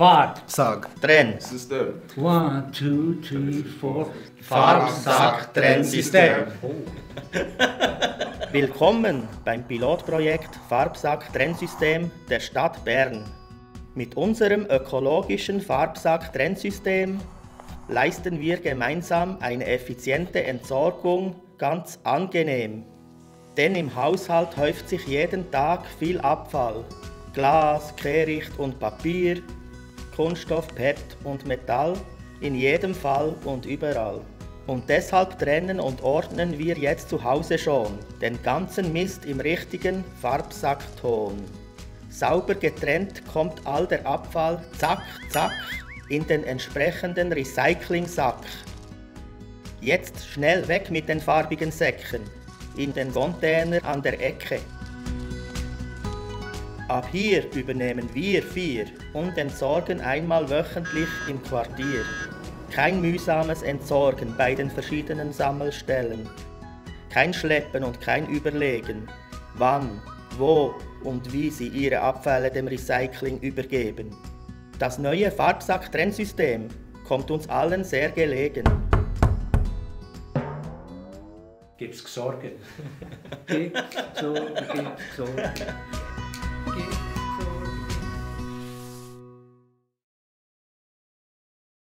Fahrt. Sag. Trenn. System. One, two, three, four. Farbsack-Trennsystem. Willkommen beim Pilotprojekt Farbsack-Trennsystem der Stadt Bern. Mit unserem ökologischen Farbsack-Trennsystem leisten wir gemeinsam eine effiziente Entsorgung ganz angenehm. Denn im Haushalt häuft sich jeden Tag viel Abfall. Glas, Kehricht und Papier, Kunststoff, PET und Metall, in jedem Fall und überall. Und deshalb trennen und ordnen wir jetzt zu Hause schon den ganzen Mist im richtigen Farbsackton. Sauber getrennt kommt all der Abfall zack, zack in den entsprechenden Recyclingsack. Jetzt schnell weg mit den farbigen Säcken in den Container an der Ecke. Ab hier übernehmen wir vier und entsorgen einmal wöchentlich im Quartier. Kein mühsames Entsorgen bei den verschiedenen Sammelstellen. Kein Schleppen und kein Überlegen, wann, wo und wie sie ihre Abfälle dem Recycling übergeben. Das neue Farbsack-Trennsystem kommt uns allen sehr gelegen. Gibt's Sorgen? Gibt's Sorgen, gibt's Sorgen.